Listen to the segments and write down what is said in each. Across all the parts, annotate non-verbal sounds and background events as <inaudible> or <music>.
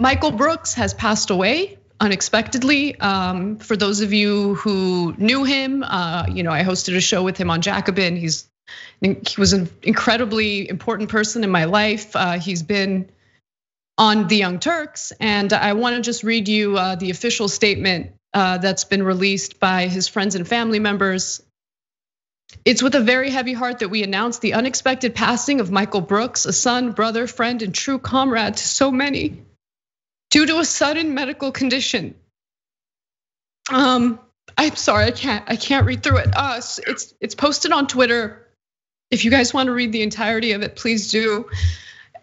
Michael Brooks has passed away unexpectedly. Um, for those of you who knew him, uh, you know, I hosted a show with him on Jacobin. He's he was an incredibly important person in my life. Uh, he's been on the Young Turks, and I want to just read you uh, the official statement uh, that's been released by his friends and family members. It's with a very heavy heart that we announce the unexpected passing of Michael Brooks, a son, brother, friend, and true comrade to so many, due to a sudden medical condition. Um, I'm sorry, I can't, I can't read through it. Uh, it's it's posted on Twitter. If you guys want to read the entirety of it, please do.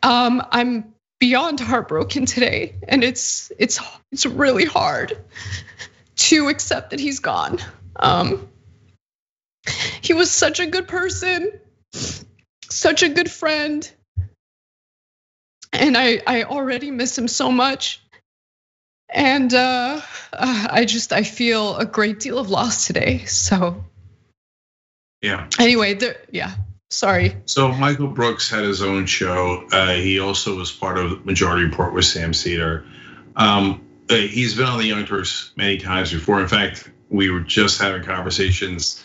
Um, I'm beyond heartbroken today, and it's it's it's really hard to accept that he's gone. Um, he was such a good person, such a good friend. And I, I already miss him so much. And uh, I just I feel a great deal of loss today. So yeah. Anyway, there, yeah. Sorry. So Michael Brooks had his own show. Uh, he also was part of Majority Report with Sam Seder. Um, uh, he's been on the Young Turks many times before. In fact, we were just having conversations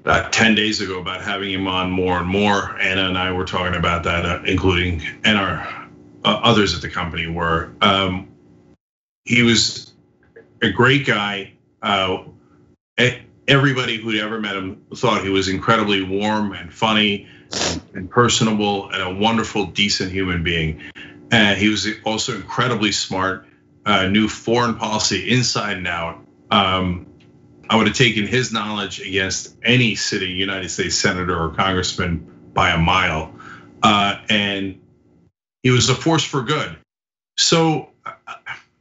about 10 days ago about having him on more and more. Ana and I were talking about that, uh, including, and our uh, others at the company were. Um, he was a great guy. Everybody who'd ever met him thought he was incredibly warm and funny and personable and a wonderful, decent human being. And he was also incredibly smart uh, knew foreign policy inside and out. Um, I would have taken his knowledge against any sitting United States senator or congressman by a mile. Uh, and he was a force for good. So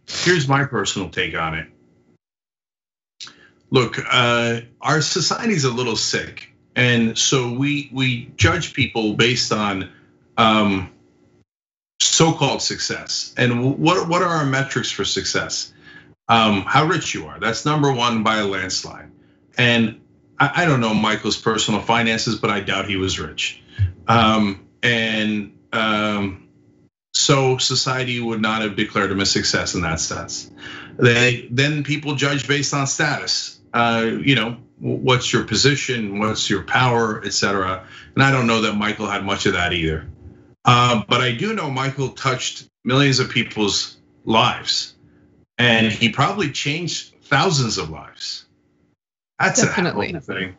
here's my personal take on it. Look, uh, our society's a little sick, and so we we judge people based on um, so-called success. And what what are our metrics for success? Um, how rich you are. That's number one by a landslide. And I, I, don't know Michael's personal finances, but I doubt he was rich. Um, and um, so society would not have declared him a success in that sense. They then people judge based on status. Uh, you know, what's your position, what's your power, etc. And I don't know that Michael had much of that either. Uh, but I do know Michael touched millions of people's lives, and he probably changed thousands of lives. That's Definitely. a hell of a thing.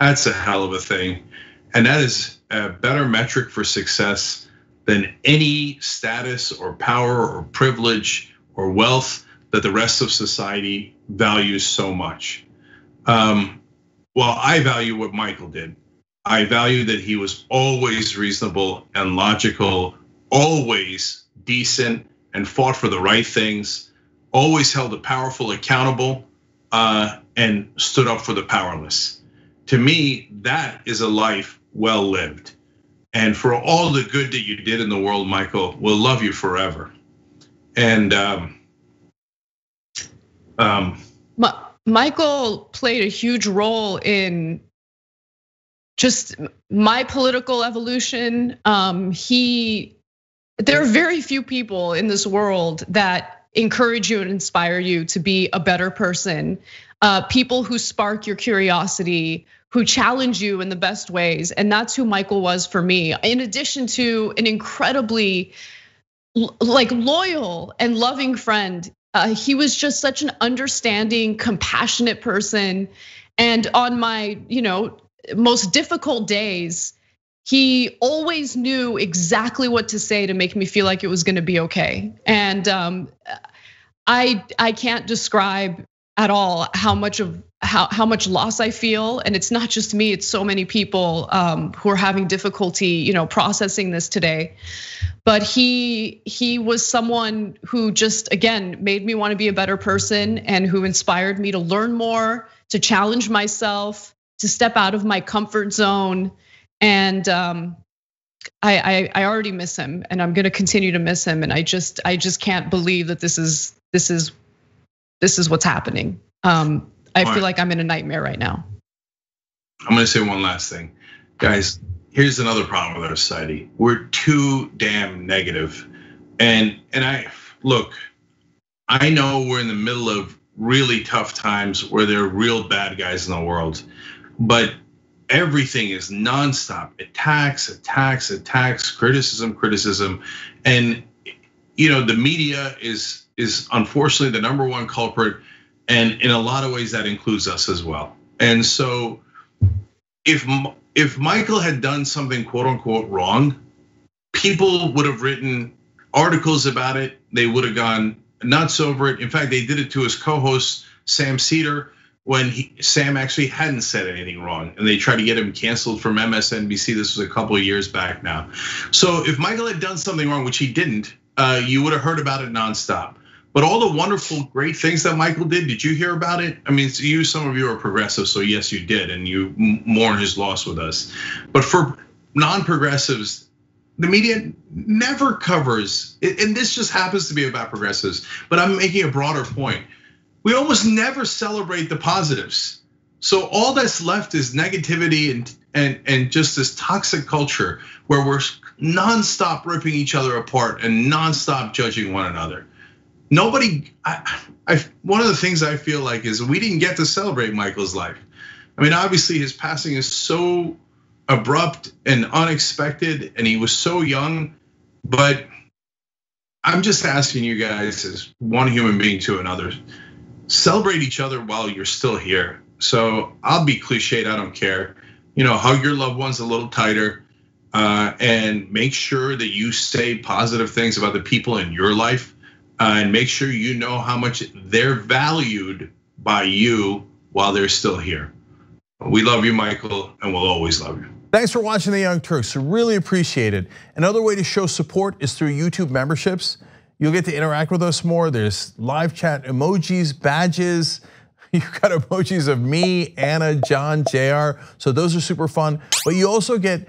That's a hell of a thing, and that is a better metric for success than any status or power or privilege or wealth that the rest of society values so much. Um, well, I value what Michael did. I value that he was always reasonable and logical, always decent and fought for the right things, always held the powerful accountable, uh, and stood up for the powerless. To me, that is a life well lived. And for all the good that you did in the world, Michael, we'll love you forever. And um, um, Michael played a huge role in just my political evolution. Um, he, there are very few people in this world that encourage you and inspire you to be a better person. Uh, people who spark your curiosity, who challenge you in the best ways, and that's who Michael was for me. In addition to an incredibly like loyal and loving friend, uh, he was just such an understanding, compassionate person. And on my, you know, most difficult days, he always knew exactly what to say to make me feel like it was going to be okay. And um, I I can't describe at all how much of how how much loss I feel, and it's not just me; it's so many people um, who are having difficulty, you know, processing this today. But he he was someone who just again made me want to be a better person, and who inspired me to learn more, to challenge myself, to step out of my comfort zone. And um, I, I, I already miss him, and I'm gonna continue to miss him. And I just I just can't believe that this is this is this is what's happening. Um, I All feel right. like I'm in a nightmare right now. I'm gonna say one last thing, guys. Here's another problem with our society: we're too damn negative. negative, and and I look, I know we're in the middle of really tough times where there are real bad guys in the world, but everything is nonstop attacks, attacks, attacks, criticism, criticism, and you know the media is is unfortunately the number one culprit, and in a lot of ways that includes us as well. And so, if if Michael had done something quote unquote wrong, people would have written articles about it. They would have gone nuts over it. In fact, they did it to his co-host Sam Seder when he, Sam actually hadn't said anything wrong, and they tried to get him canceled from MSNBC. This was a couple of years back now. So if Michael had done something wrong, which he didn't, uh, you would have heard about it nonstop. But all the wonderful, great things that Michael did, did you hear about it? I mean, you, some of you are progressive, so yes, you did, and you mourn his loss with us. But for non-progressives, the media never covers, and this just happens to be about progressives. But I'm making a broader point we almost never celebrate the positives. So all that's left is negativity and and and just this toxic culture where we're nonstop ripping each other apart and nonstop judging one another. Nobody, I, I, one of the things I feel like is we didn't get to celebrate Michael's life. I mean, obviously his passing is so abrupt and unexpected, and he was so young. But I'm just asking you guys, as one human being to another, celebrate each other while you're still here. So I'll be cliched, I don't care. You know, hug your loved ones a little tighter uh, and make sure that you say positive things about the people in your life Uh, and make sure you know how much they're valued by you while they're still here. We love you, Michael, and we'll always love you. Thanks for watching The Young Turks. Really appreciate it. Another way to show support is through YouTube memberships. You'll get to interact with us more. There's live chat emojis, badges. <laughs> You've got emojis of me, Ana, John, JR. So those are super fun. But you also get